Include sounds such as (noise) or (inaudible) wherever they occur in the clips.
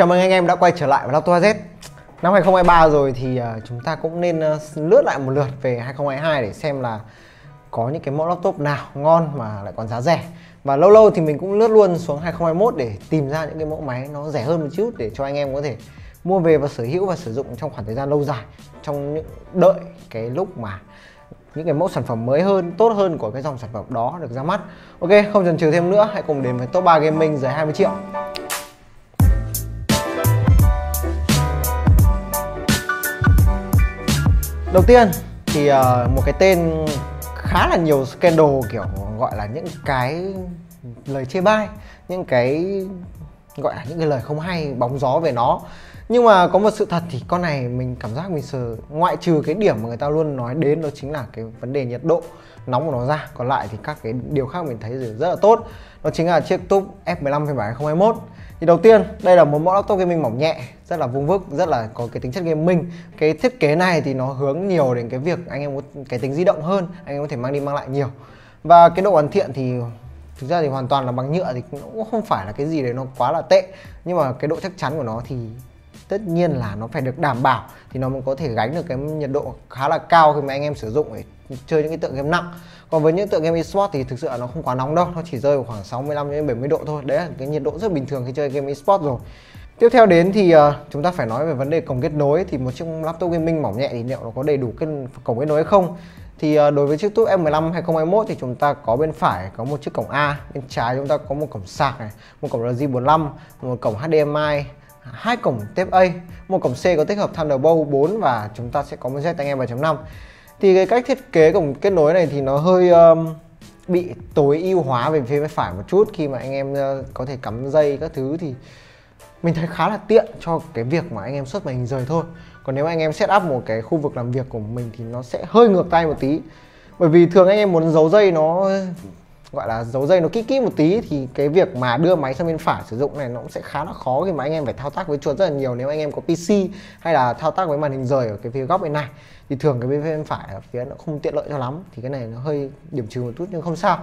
Chào mừng anh em đã quay trở lại với Laptop AZ Năm 2023 rồi thì à, chúng ta cũng nên à, lướt lại một lượt về 2022 để xem là có những cái mẫu laptop nào ngon mà lại còn giá rẻ Và lâu lâu thì mình cũng lướt luôn xuống 2021 để tìm ra những cái mẫu máy nó rẻ hơn một chút để cho anh em có thể mua về và sở hữu và sử dụng trong khoảng thời gian lâu dài trong những đợi cái lúc mà những cái mẫu sản phẩm mới hơn, tốt hơn của cái dòng sản phẩm đó được ra mắt. Ok, không chần chừ thêm nữa, hãy cùng đến với top 3 gaming dưới 20 triệu. Đầu tiên thì uh, một cái tên khá là nhiều scandal kiểu gọi là những cái lời chê bai, những cái gọi là những cái lời không hay bóng gió về nó. Nhưng mà có một sự thật thì con này mình cảm giác mình sờ ngoại trừ cái điểm mà người ta luôn nói đến đó chính là cái vấn đề nhiệt độ nóng của nó ra. Còn lại thì các cái điều khác mình thấy rất là tốt. Đó chính là chiếc túp F15 phiên bản 2021 thì đầu tiên, đây là một mẫu laptop gaming mỏng nhẹ, rất là vung vức, rất là có cái tính chất gaming. Cái thiết kế này thì nó hướng nhiều đến cái việc anh em có cái tính di động hơn, anh em có thể mang đi mang lại nhiều. Và cái độ hoàn thiện thì thực ra thì hoàn toàn là bằng nhựa thì cũng không phải là cái gì đấy nó quá là tệ. Nhưng mà cái độ chắc chắn của nó thì tất nhiên là nó phải được đảm bảo thì nó mới có thể gánh được cái nhiệt độ khá là cao khi mà anh em sử dụng để chơi những cái tựa game nặng. Còn với những tựa game esports thì thực sự là nó không quá nóng đâu nó chỉ rơi vào khoảng 65 đến 70 độ thôi. Đấy là cái nhiệt độ rất bình thường khi chơi game esports rồi. Tiếp theo đến thì uh, chúng ta phải nói về vấn đề cổng kết nối. Thì một chiếc laptop gaming mỏng nhẹ thì liệu nó có đầy đủ cái cổng kết nối hay không? Thì uh, đối với chiếc túp M15 2021 thì chúng ta có bên phải có một chiếc cổng A, bên trái chúng ta có một cổng sạc này, một cổng RJ45, một cổng HDMI, hai cổng Type A, một cổng C có tích hợp Thunderbolt 4 và chúng ta sẽ có một jack tai nghe 3.5. Thì cái cách thiết kế cổng kết nối này thì nó hơi um, bị tối ưu hóa về phía bên phải một chút. Khi mà anh em uh, có thể cắm dây các thứ thì mình thấy khá là tiện cho cái việc mà anh em xuất màn hình rời thôi. Còn nếu anh em set up một cái khu vực làm việc của mình thì nó sẽ hơi ngược tay một tí. Bởi vì thường anh em muốn giấu dây nó gọi là giấu dây nó kỹ kỹ một tí thì cái việc mà đưa máy sang bên phải sử dụng này nó cũng sẽ khá là khó khi mà anh em phải thao tác với chuột rất là nhiều nếu anh em có PC hay là thao tác với màn hình rời ở cái phía góc bên này. Thì thường cái bên, bên phải ở phía nó không tiện lợi cho lắm thì cái này nó hơi điểm trừ một chút nhưng không sao.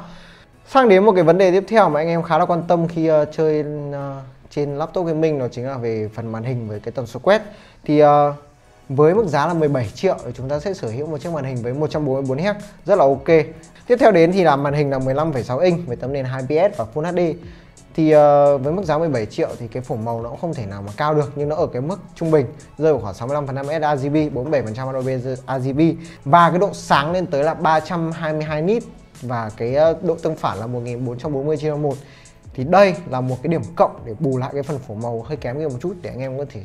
Sang đến một cái vấn đề tiếp theo mà anh em khá là quan tâm khi uh, chơi uh, trên laptop gaming đó chính là về phần màn hình với cái tần số quét. Thì uh, với mức giá là 17 triệu thì chúng ta sẽ sở hữu một chiếc màn hình với 144 Hz rất là ok tiếp theo đến thì là màn hình là 15,6 inch với tấm nền 2PS và Full HD thì uh, với mức giá 17 triệu thì cái phổ màu nó cũng không thể nào mà cao được nhưng nó ở cái mức trung bình rơi vào khoảng 65% sRGB 47% Adobe RGB và cái độ sáng lên tới là 322 nit và cái ờ, độ tương phản là 1440 trên 1 thì đây là một cái điểm cộng để bù lại cái phần phổ màu hơi kém kia một chút để anh em có thể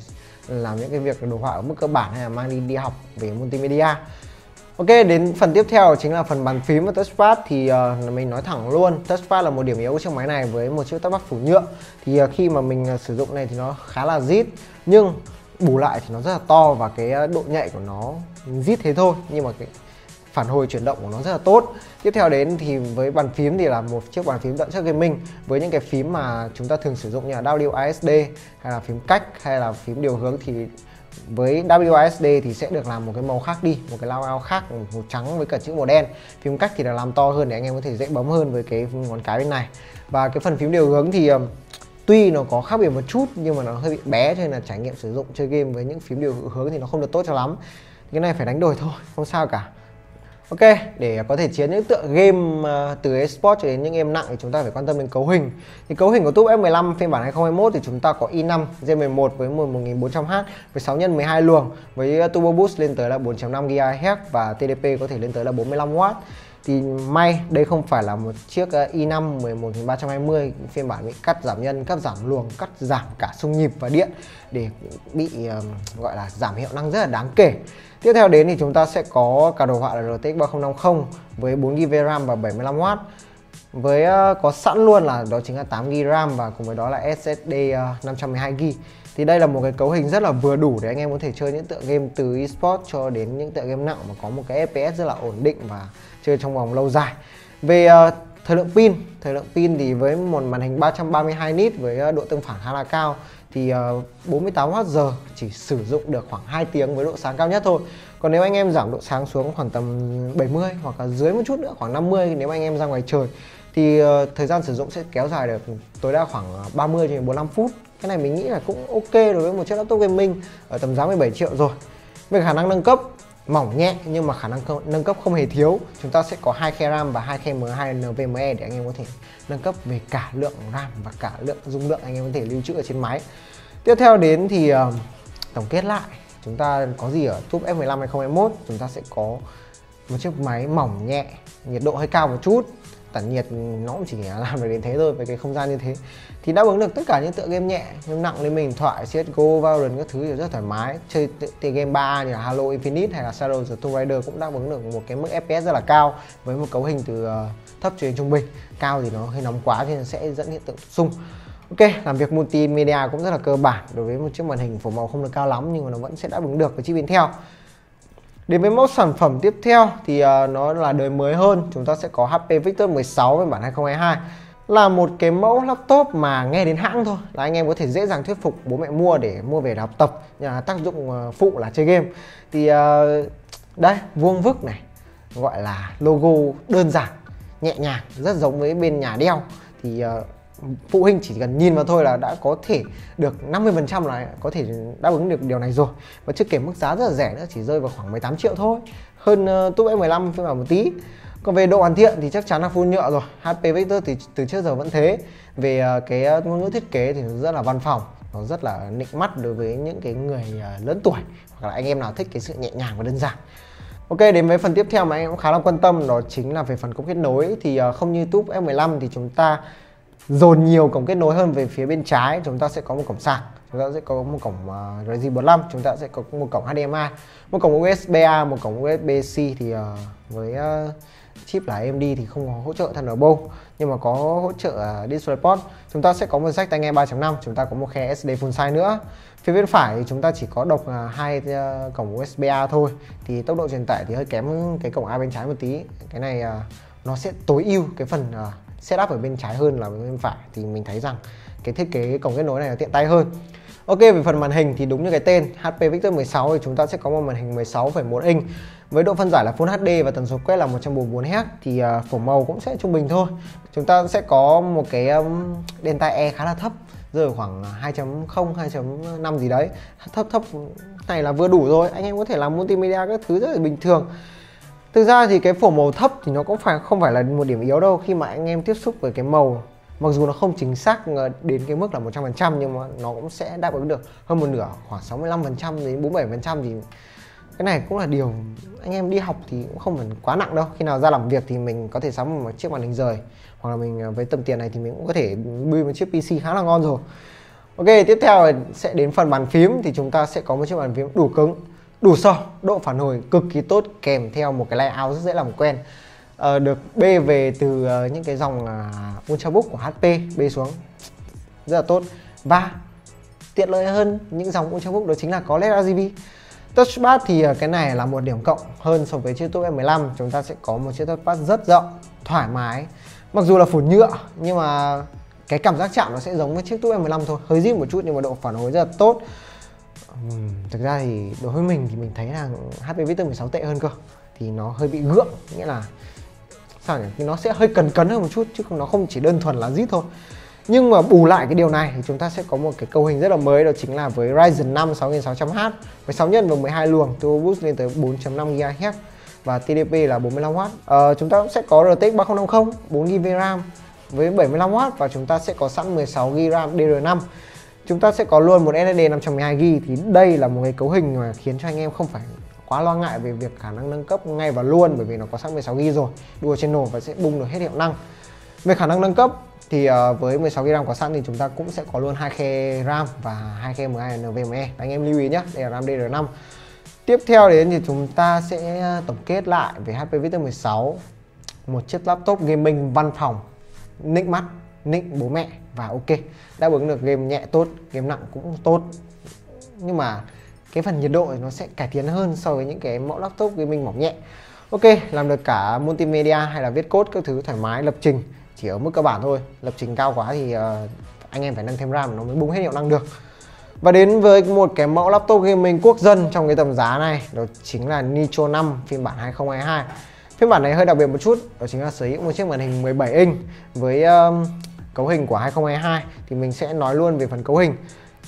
làm những cái việc đồ họa ở mức cơ bản hay là mang đi đi học về multimedia. Ok, đến phần tiếp theo chính là phần bàn phím và touchpad thì uh, mình nói thẳng luôn touchpad là một điểm yếu của chiếc máy này với một chiếc touchpad phủ nhựa. Thì uh, khi mà mình uh, sử dụng này thì nó khá là rít nhưng bù lại thì nó rất là to và cái độ nhạy của nó rít thế thôi nhưng mà cái phản hồi chuyển động của nó rất là tốt. Tiếp theo đến thì với bàn phím thì là một chiếc bàn phím dẫn chất gaming với những cái phím mà chúng ta thường sử dụng như là WASD hay là phím cách hay là phím điều hướng thì với WASD thì sẽ được làm một cái màu khác đi, một cái layout khác, màu trắng với cả chữ màu đen. Phím cách thì là làm to hơn để anh em có thể dễ bấm hơn với cái ngón cái bên này. Và cái phần phím điều hướng thì tuy nó có khác biệt một chút nhưng mà nó hơi bị bé cho nên là trải nghiệm sử dụng chơi game với những phím điều hướng thì nó không được tốt cho lắm. Cái này phải đánh đổi thôi, không sao cả. Ok, để có thể chiến những tựa game à, từ esports cho đến những game nặng thì chúng ta phải quan tâm đến cấu hình. Thì cấu hình của túp F15 phiên bản 2021 thì chúng ta có i5 Gen11 với 1400H với 6 x 12 luồng với à, turbo boost lên tới là 4.5 GHz và TDP có thể lên tới là 45W. Thì may đây không phải là một chiếc ờ, i5 11320 phiên bản bị cắt giảm nhân, cắt giảm luồng, cắt giảm cả xung nhịp và điện để bị uh, gọi là giảm hiệu năng rất là đáng kể. Tiếp theo đến thì chúng ta sẽ có cả đồ họa là RTX 3050 với 4GB RAM và 75W với uh, có sẵn luôn là đó chính là 8GB RAM và cùng với đó là SSD uh, 512GB thì đây là một cái cấu hình rất là vừa đủ để anh em có thể chơi những tựa game từ esports cho đến những tựa game nặng mà có một cái FPS rất là ổn định và chơi trong vòng lâu dài. Về uh, thời lượng pin thời lượng pin thì với một màn hình 332 nit với ờ, độ tương phản khá là cao thì ờ, uh, 48Wh chỉ sử dụng được khoảng 2 tiếng với độ sáng cao nhất thôi. Còn nếu anh em giảm độ sáng xuống khoảng tầm 70 hoặc là dưới một chút nữa khoảng 50 nếu anh em ra ngoài trời thì thời gian sử dụng sẽ kéo dài được tối đa khoảng 30 đến 45 phút. Cái này mình nghĩ là cũng ok đối với một chiếc laptop gaming ở tầm giá 17 triệu rồi. Về khả năng nâng cấp mỏng nhẹ nhưng mà khả năng nâng cấp không hề thiếu. Chúng ta sẽ có hai khe RAM và hai khe M2 NVMe để anh em có thể nâng cấp về cả lượng RAM và cả lượng dung lượng anh em có thể lưu trữ ở trên máy. Tiếp theo đến thì uh, tổng kết lại. Chúng ta có gì ở top F15 2021 chúng ta sẽ có một chiếc máy mỏng nhẹ nhiệt độ hơi cao một chút tản nhiệt nó cũng chỉ (laughs) làm được đến thế thôi với cái không gian như thế. Thì đáp ứng được tất cả những tựa game nhẹ nhưng nặng lên mình thoại CSGO, Valorant các thứ thì rất thoải mái. Chơi tựa game 3 như là Halo Infinite hay là Shadow the Tomb Raider cũng đáp ứng được một cái mức FPS rất là cao với một cấu hình từ ờ, thấp cho đến trung bình. Cao thì nó hơi nóng quá thì sẽ dẫn hiện tượng sung. Ok, làm việc multimedia cũng rất là cơ bản đối với một chiếc màn hình phổ màu không được cao lắm nhưng mà nó vẫn sẽ đáp ứng được với chiếc Intel. Đến với mẫu sản phẩm tiếp theo thì uh, nó là đời mới hơn, chúng ta sẽ có HP Victor 16 phiên bản 2022 là một cái mẫu laptop mà nghe đến hãng thôi. Là anh em có thể dễ dàng thuyết phục bố mẹ mua để mua về để học tập. Nhà tác dụng ờ, phụ là chơi game. Thì uh, đây vuông vức này gọi là logo đơn giản nhẹ nhàng rất giống với bên nhà đeo. Thì uh, phụ huynh chỉ cần nhìn vào thôi là đã có thể được 50% là có thể đáp ứng được điều này rồi. Và chưa kể mức giá rất là rẻ nữa chỉ rơi vào khoảng 18 triệu thôi. Hơn uh, túp S15 phiên bản một tí. Còn về độ hoàn thiện thì chắc chắn là full nhựa rồi. HP vector thì từ trước giờ vẫn thế. Về uh, cái ờ, ngôn ngữ thiết kế thì rất là văn phòng nó rất là nịnh mắt đối với những cái người uh, lớn tuổi hoặc là anh em nào thích cái sự nhẹ nhàng và đơn giản. Ok đến với phần tiếp theo mà anh em cũng khá là quan tâm đó chính là về phần cổng kết nối. Thì uh, không như túp F15 thì chúng ta dồn nhiều cổng kết nối hơn về phía bên trái chúng ta sẽ có một cổng sạc chúng ta sẽ có một cổng à, uh, RJ45 chúng ta sẽ có một cổng HDMI một cổng USB A một cổng USB C thì uh, với uh, chip là AMD thì không có hỗ trợ Thunderbolt nhưng mà có hỗ trợ uh, DisplayPort chúng ta sẽ có một jack tai nghe 3.5 chúng ta có một khe SD full size nữa. Phía bên phải thì chúng ta chỉ có độc uh, hai uh, cổng USB A thôi thì tốc độ truyền tải thì hơi kém cái cổng A bên trái một tí. Cái này uh, nó sẽ tối ưu cái phần uh, setup ở bên trái hơn là bên phải thì mình thấy rằng cái thiết kế cổng kết nối này là tiện tay hơn Ok về phần màn hình thì đúng như cái tên HP Victor 16 thì chúng ta sẽ có một màn hình 16,1 inch với độ phân giải là Full HD và tần số quét là 144 Hz thì uh, phổ màu cũng sẽ trung bình thôi. Chúng ta sẽ có một cái um, đèn tai e khá là thấp rơi khoảng 2.0 2.5 gì đấy. Thấp thấp này là vừa đủ rồi. Anh em có thể làm multimedia các thứ rất là bình thường. Thực ra thì cái phổ màu thấp thì nó cũng phải, không phải là một điểm yếu đâu khi mà anh em tiếp xúc với cái màu. Mặc dù nó không chính xác ờ, đến cái mức là 100% nhưng mà nó cũng sẽ đáp ứng được hơn một nửa, khoảng 65% đến 47% thì cái này cũng là điều anh em đi học thì cũng không phải quá nặng đâu. Khi nào ra làm việc thì mình có thể sắm một chiếc màn hình rời, hoặc là mình ờ, với tầm tiền này thì mình cũng có thể build một chiếc PC khá là ngon rồi. Ok, tiếp theo sẽ đến phần bàn phím thì chúng ta sẽ có một chiếc bàn phím đủ cứng đủ sâu độ phản hồi cực kỳ tốt kèm theo một cái layout rất dễ làm quen. À, được bê về từ uh, những cái dòng uh, Ultrabook của HP bê xuống. Rất là tốt. Và tiện lợi hơn những dòng Ultrabook đó chính là có LED RGB Touchpad thì ờ, cái này là một điểm cộng hơn so với chiếc Top M15 chúng ta sẽ có một chiếc touchpad rất rộng thoải mái. Mặc dù là phủ nhựa nhưng mà cái cảm giác chạm nó sẽ giống với chiếc Top M15 thôi. Hơi zip một chút nhưng mà độ phản hồi rất là tốt ừ, thực ra thì đối với mình thì mình thấy là HP Victor 16 tệ hơn cơ thì nó hơi bị gượng nghĩa là sao nhỉ nó sẽ hơi cần cấn hơn một chút chứ không nó không chỉ đơn thuần là zip thôi nhưng mà bù lại cái điều này thì chúng ta sẽ có một cái cấu hình rất là mới đó chính là với Ryzen 5 6600H với 6 nhân và 12 luồng turbo boost lên tới 4.5 GHz và TDP là 45W. À, ờ, chúng ta cũng sẽ có RTX 3050 4GB RAM với 75W và chúng ta sẽ có sẵn 16GB RAM DDR5. Chúng ta sẽ có luôn một SSD 512GB thì đây là một cái cấu hình mà khiến cho anh em không phải quá lo ngại về việc khả năng nâng cấp ngay và luôn bởi vì nó có sẵn 16 GB rồi. Đua trên nổ và sẽ bung được hết hiệu năng. Về khả năng nâng cấp thì uh, với 16 GB RAM có sẵn thì chúng ta cũng sẽ có luôn hai khe RAM và hai khe M2 NVMe anh em lưu ý nhé đây là RAM DDR5 tiếp theo đến thì chúng ta sẽ ờ, tổng kết lại về HP Victor 16 một chiếc laptop gaming văn phòng nịnh mắt nịnh bố mẹ và ok đáp ứng được game nhẹ tốt game nặng cũng tốt. Nhưng mà cái phần nhiệt độ nó sẽ cải tiến hơn so với những cái mẫu laptop gaming mỏng nhẹ. Ok làm được cả multimedia hay là viết code các thứ thoải mái lập trình chỉ ở mức cơ bản thôi. Lập trình cao quá thì uh, anh em phải nâng thêm ram nó mới bung hết hiệu năng được. Và đến với một cái mẫu laptop gaming quốc dân trong cái tầm giá này đó chính là Nitro 5 phiên bản 2022 phiên bản này hơi đặc biệt một chút đó chính là sở hữu một chiếc màn hình 17 inch với uh, cấu hình của 2022 thì mình sẽ nói luôn về phần cấu hình.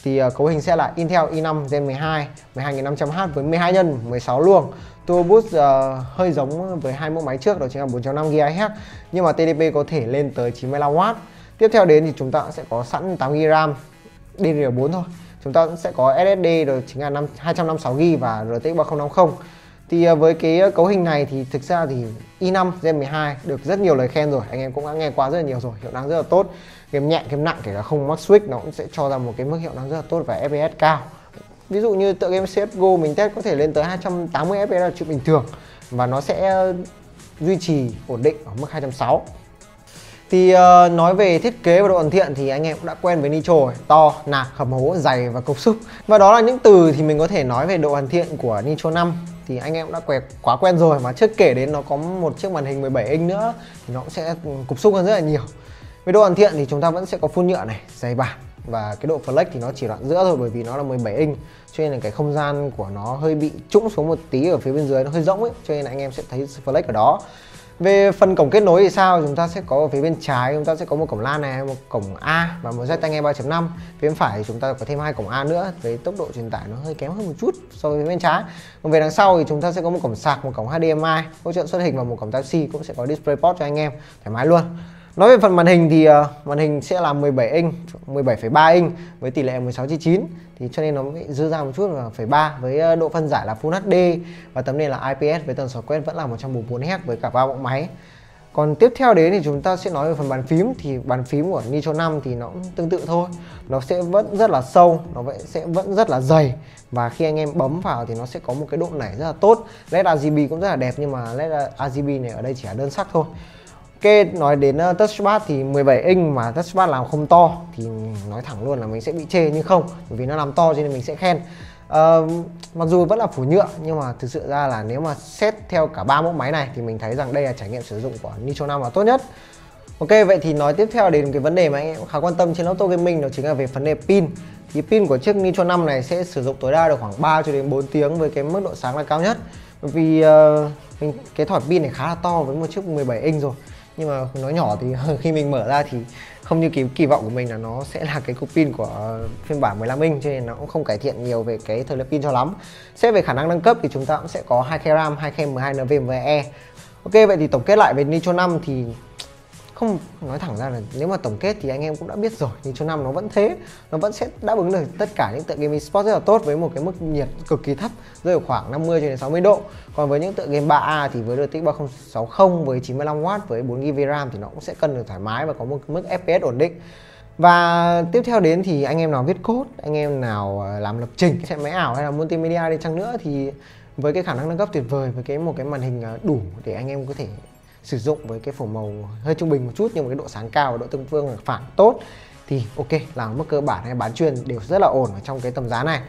Thì uh, cấu hình sẽ là Intel i5 Gen 12 12500H với 12 nhân 16 luồng. Turbo Boost uh, ờ, hơi giống với hai mẫu máy trước đó chính là 4.5 GHz nhưng mà TDP có thể lên tới 95W tiếp theo đến thì chúng ta sẽ có sẵn 8GB RAM DDR4 thôi. Chúng ta sẽ có SSD rồi chính là 256GB và RTX 3050 thì à, với cái à, cấu hình này thì thực ra thì i5 Gen 12 được rất nhiều lời khen rồi. Anh em cũng đã nghe qua rất là nhiều rồi hiệu năng rất là tốt. Game nhẹ game nặng kể cả không mắc switch nó cũng sẽ cho ra một cái mức hiệu năng rất là tốt và FPS cao. Ví dụ như tựa game CSGO mình test có thể lên tới 280 FPS là chuyện bình thường và nó sẽ duy trì ổn định ở mức 260 thì uh, nói về thiết kế và độ hoàn thiện thì anh em cũng đã quen với Nitro rồi. To, nạc, hầm hố, dày và cục xúc. Và đó là những từ thì mình có thể nói về độ hoàn thiện của Nitro 5 thì anh em đã quẹt quá quen rồi Mà trước kể đến nó có một chiếc màn hình 17 inch nữa Thì nó cũng sẽ cục xúc hơn rất là nhiều. Về độ hoàn thiện thì chúng ta vẫn sẽ có phun nhựa này, dày bản và cái độ flex thì nó chỉ đoạn giữa thôi bởi vì nó là 17 inch cho nên là cái không gian của nó hơi bị trũng xuống một tí ở phía bên dưới nó hơi rỗng ấy cho nên là anh em sẽ thấy flex ở đó về phần cổng kết nối thì sao? Chúng ta sẽ có ở phía bên trái, chúng ta sẽ có một cổng LAN này một cổng A và một dây tai nghe 3.5 phía bên phải thì chúng ta có thêm hai cổng A nữa, với tốc độ truyền tải nó hơi kém hơn một chút so với phía bên trái. Còn về đằng sau thì chúng ta sẽ có một cổng sạc, một cổng HDMI hỗ trợ xuất hình và một cổng Type C cũng sẽ có DisplayPort cho anh em, thoải mái luôn. Nói về phần màn hình thì uh, màn hình sẽ là 17 inch, 17,3 inch với tỷ lệ 16 9 thì cho nên nó dư ra một chút là phải 3 với ờ, độ phân giải là Full HD và tấm nền là IPS với tần số quét vẫn là 144 Hz với cả ba bộ máy. Còn tiếp theo đến thì chúng ta sẽ nói về phần bàn phím thì bàn phím của Nitro 5 thì nó cũng tương tự thôi. Nó sẽ vẫn rất là sâu, nó vẫn sẽ vẫn rất là dày và khi anh em bấm vào thì nó sẽ có một cái độ nảy rất là tốt. LED RGB cũng rất là đẹp nhưng mà LED RGB này ở đây chỉ là đơn sắc thôi. Kê nói đến ờ, uh, touchpad thì 17 inch mà touchpad làm không to thì nói thẳng luôn là mình sẽ bị chê nhưng không bởi vì nó làm to cho nên mình sẽ khen. Uh, mặc dù vẫn là phủ nhựa nhưng mà thực sự ra là nếu mà xét theo cả ba mẫu máy này thì mình thấy rằng đây là trải nghiệm sử dụng của Nitro 5 là tốt nhất. Ok vậy thì nói tiếp theo đến cái vấn đề mà anh em khá quan tâm trên laptop gaming đó chính là về vấn đề pin. Thì pin của chiếc Nitro 5 này sẽ sử dụng tối đa được khoảng 3 cho đến 4 tiếng với cái mức độ sáng là cao nhất. Bởi vì uh, cái thỏi pin này khá là to với một chiếc 17 inch rồi nhưng mà nó nhỏ thì (laughs) khi mình mở ra thì không như kỳ kỳ vọng của mình là nó sẽ là cái cục pin của phiên bản 15 inch cho nên nó cũng không cải thiện nhiều về cái thời lượng pin cho lắm. Xét về khả năng nâng cấp thì chúng ta cũng sẽ có hai k RAM, hai khe 12 NVMe. Ok vậy thì tổng kết lại về Nitro 5 thì không, nói thẳng ra là nếu mà tổng kết thì anh em cũng đã biết rồi, nhưng cho năm nó vẫn thế, nó vẫn sẽ đáp ứng được tất cả những tựa game esports rất là tốt với một cái mức nhiệt cực kỳ thấp, rơi ở khoảng 50 cho đến 60 độ. Còn với những tựa game 3A thì với RTX 3060 với 95W với 4GB RAM thì nó cũng sẽ cân được thoải mái và có một mức FPS ổn định. Và tiếp theo đến thì anh em nào viết code, anh em nào ờ, làm lập trình chạy máy ảo hay là multimedia đi chăng nữa thì với cái khả năng nâng cấp tuyệt vời, với cái một cái màn hình ờ, đủ để anh em có thể sử dụng với cái phổ màu hơi trung bình một chút nhưng mà cái độ sáng cao và độ tương phương phản tốt, thì ok là mức cơ bản hay bán chuyên đều rất là ổn ở trong cái tầm giá này.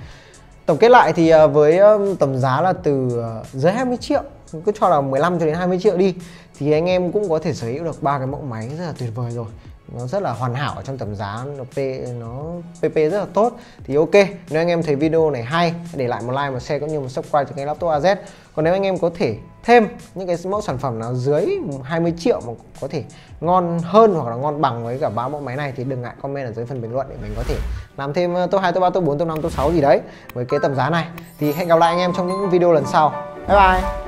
Tổng kết lại thì ờ, với tầm giá là từ ờ, dưới 20 triệu, cứ cho là 15 cho đến 20 triệu đi, thì anh em cũng có thể sở hữu được ba cái mẫu máy rất là tuyệt vời rồi nó rất là hoàn hảo trong tầm giá nó p nó pp rất là tốt. Thì ok nếu anh em thấy video này hay để lại một like một share cũng như một subscribe cho kênh laptop az còn nếu anh em có thể thêm những cái mẫu sản phẩm nào dưới 20 triệu mà có thể ngon hơn hoặc là ngon bằng với cả ba mẫu máy này thì đừng ngại comment ở dưới phần bình luận để mình có thể làm thêm ờ, top 2, top 3, top 4, top 5, top 6 gì đấy với cái tầm giá này. Thì hẹn gặp lại anh em trong những video lần sau. Bye bye!